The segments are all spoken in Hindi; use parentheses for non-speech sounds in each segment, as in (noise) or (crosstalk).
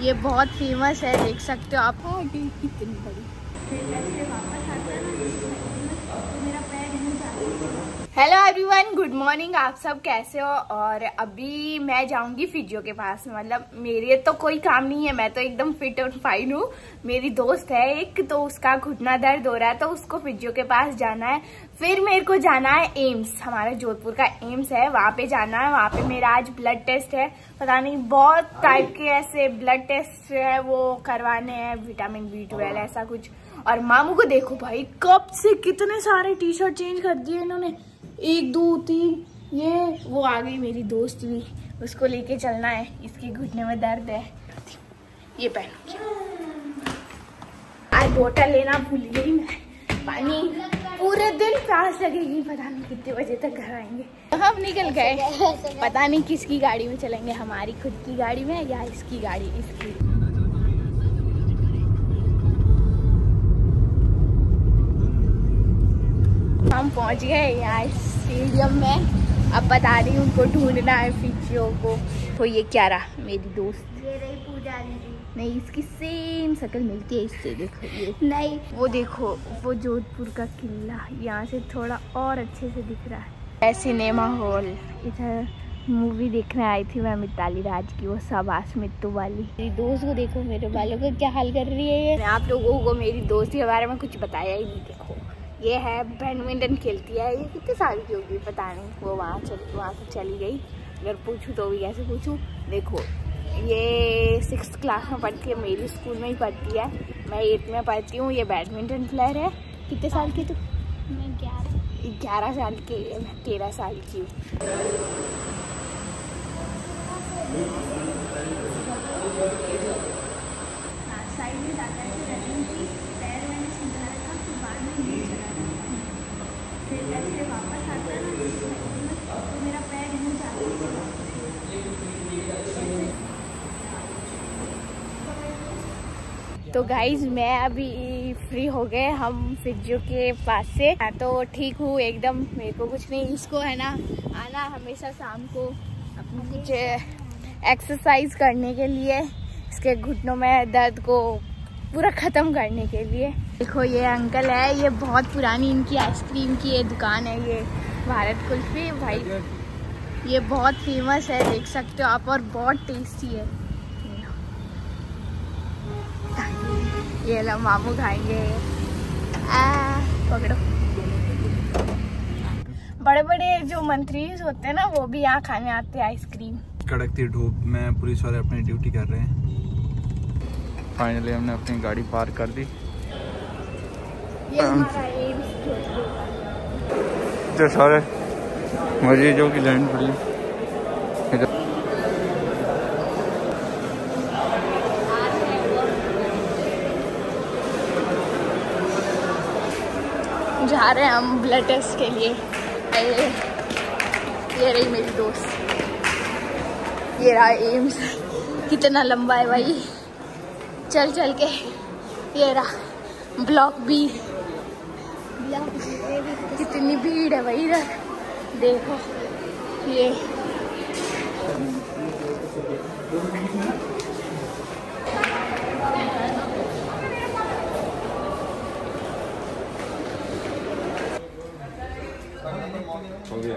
ये बहुत फ़ेमस है देख सकते हो आप। हाँ, कितनी बड़ी फिर ऐसे वापस आता है ना तो मेरा पैर नहीं जाता हेलो एवरीवन गुड मॉर्निंग आप सब कैसे हो? और अभी मैं जाऊँगी फिजियो के पास। मतलब मेरे तो कोई काम नहीं है मैं तो एकदम फिट और फाइन हूँ। मेरी दोस्त है एक तो उसका घुटना दर्द हो रहा है तो उसको फिजियो के पास जाना है। फिर मेरे को जाना है एम्स हमारा जोधपुर का एम्स है। वहाँ पे जाना है वहाँ पे मेरा आज ब्लड टेस्ट है। पता नहीं बहुत टाइप के ऐसे ब्लड टेस्ट है वो करवाने हैं विटामिन बी ट्वेल्व ऐसा कुछ। और मामू को देखो भाई कब से कितने सारे टी शर्ट चेंज कर दिए इन्होंने। एक, दो, तीन, ये, वो आ गई मेरी दोस्त भी। उसको लेके चलना है। इसके घुटने में दर्द है। ये पहन आज बोतल लेना भूल गई मैं। पानी पूरे दिन प्यास लगेगी। पता नहीं कितने बजे तक घर आएँगे। हम निकल गए। पता नहीं किसकी गाड़ी में चलेंगे। हमारी खुद की गाड़ी में या इसकी गाड़ी, इसकी। हम पहुँच गए यहाँ स्टेडियम में। अब बता रही हूँ उनको ढूंढना है फिजियो को। तो ये क्या रहा? मेरी दोस्त। ये रही पूजा दीदी नहीं इसकी सेम शक्ल मिलती है इससे देखो ये। नहीं। वो देखो वो जोधपुर का किला यहाँ से थोड़ा और अच्छे से दिख रहा है। सिनेमा हॉल इधर मूवी देखने आई थी मैं मिताली राज की वो सबास मित्तू वाली। मेरी दोस्त को देखो मेरे बालों का क्या हाल कर रही है ये। आप लोगों को मेरी दोस्त के बारे में कुछ बताया ही नहीं देखो। ये है बैडमिंटन खेलती है। ये कितने साल की होगी पता नहीं। वो वहाँ चल वहाँ से चली गई। अगर पूछूँ तो भी कैसे पूछूँ। देखो ये सिक्स क्लास में पढ़ती है मेरी स्कूल में ही पढ़ती है। मैं एट्थ में पढ़ती हूँ। ये बैडमिंटन प्लेयर है। कितने साल की तू? मैं ग्यारह। ग्यारह साल की मैं तेरह साल की हूँ साइड में जाता है ऐसे रनिंग की पैर मैंने सीधा रखा फिर बाद में नीचे चला गया फिर ऐसे वापस आता है ना तो मेरा पैर नहीं जाता तो गाइज़ मैं अभी फ्री हो गए हम फिजियो के पास से। तो ठीक हूँ एकदम, मेरे को कुछ नहीं इसको है ना, आना हमेशा शाम को अपनी कुछ एक्सरसाइज करने के लिए, इसके घुटनों में दर्द को पूरा ख़त्म करने के लिए। देखो, ये अंकल है, ये बहुत पुरानी इनकी आइसक्रीम की ये दुकान है, ये भारत कुल्फी। भाई, ये बहुत फ़ेमस है, देख सकते हो आप, और बहुत टेस्टी है। ये लो मामू खाएँगे। आ, पकड़ो। बड़े बड़े जो मंत्री होते हैं ना वो भी यहाँ खाने आते हैं आइसक्रीम कड़कती धूप में पुलिस वाले अपनी ड्यूटी कर रहे हैं। फाइनली हमने अपनी गाड़ी पार्क कर दी। ये। जो सारे मरीजों की लाइन पड़ी जा रहे हैं हम ब्लड टेस्ट के लिए। ये रही मेरी दोस्त। ये रहा एम्स कितना लंबा है भाई। चल चल के। ये रहा ब्लॉक बी कितनी भीड़ है भाई इधर। देखो, ये हो गया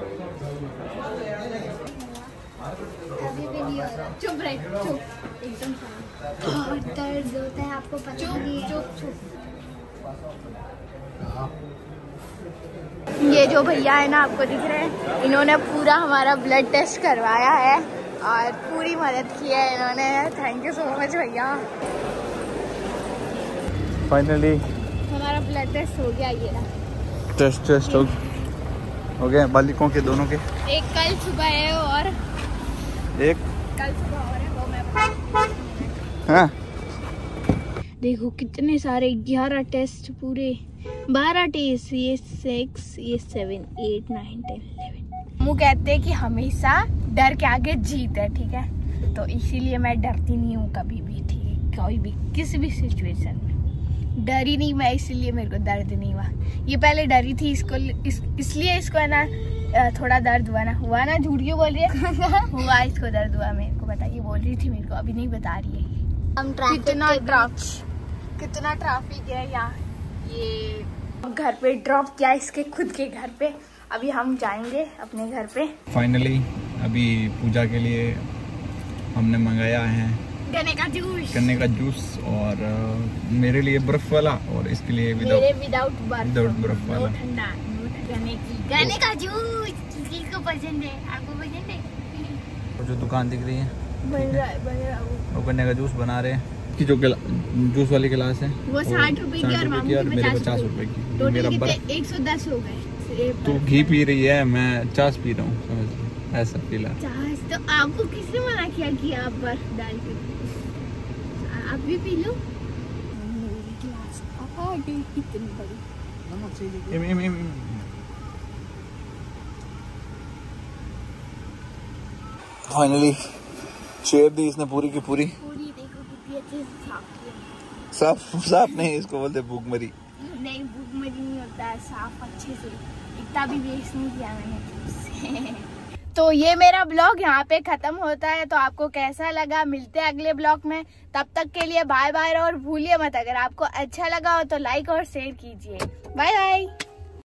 अभी भी नहीं हो रहा चुप रहे चुप। एकदम शांत। बहुत दर्द होता है आपको पता नहीं है। चुप चुप। ये जो भैया है ना आपको दिख रहे हैं इन्होंने पूरा हमारा ब्लड टेस्ट करवाया है और पूरी मदद की है इन्होंने। थैंक यू सो मच भैया। फाइनली हमारा ब्लड टेस्ट हो गया ये। टेस्ट टेस्ट हो हो गए बालिकों के दोनों के। एक कल सुबह है और एक और है हाँ? देखो कितने सारे ग्यारह टेस्ट पूरे। बारह टेस्ट ये सिक्स ये seven eight nine ten eleven वो कहते हैं कि हमेशा डर के आगे जीत है ठीक है? तो इसीलिए मैं डरती नहीं हूँ कभी भी ठीक है? कोई भी किसी भी सिचुएशन में। डरी नहीं मैं इसीलिए मेरे को दर्द नहीं हुआ। ये पहले डरी थी इसको इस, इसलिए इसको है ना थोड़ा दर्द हुआ ना हुआ ना झूठ क्यों बोल रही है? (laughs) हुआ इसको दर्द हुआ मेरे को बता ये बोल रही थी मेरे को अभी नहीं बता रही है हम कितना ट्रैफ़िक कितना ट्रैफ़िक है यहाँ? ये घर पे ड्रॉप किया इसके खुद के घर पे। अभी हम जाएँगे अपने घर पे। फाइनली अभी पूजा के लिए हमने मंगाया है गन्ने का जूस गन्ने का जूस और मेरे लिए बर्फ़ वाला और इसके लिए विदाउट विदाउट बर्फ़। वाला। गन्ने की। गन्ने का जूस किसी को पसंद है? आपको पसंद है? जो दुकान दिख रही है बन रहा है बन रहा है वो। गन्ने का जूस बना रहे हैं। की जो जूस वाली गिलास है वो साठ रुपए की और मामू की और मेरे पचास रुपए की। मेरा बर्फ़ एक सौ दस हो गए। तू घी पी रही है मैं चास पी रहा हूँ समझ ले, ऐसा पीला। चास? तो आपको किसने मना किया कि आप बर्फ़ डाल के आप भी पी लो। मेरी गिलास आ गई कितनी बड़ी? फाइनली शेर दी इसने पूरी की पूरी। साफ़ साफ़ साफ़ नहीं इसको बोलते भूख मरी नहीं भूख मरी नहीं होता साफ़ अच्छे से इतना भी वेस्ट नहीं किया मैंने तो ये मेरा ब्लॉग यहाँ पे खत्म होता है तो आपको कैसा लगा? मिलते हैं अगले ब्लॉग में। तब तक के लिए बाय बाय और भूलिए मत अगर आपको अच्छा लगा हो तो लाइक और शेयर कीजिए। Bye bye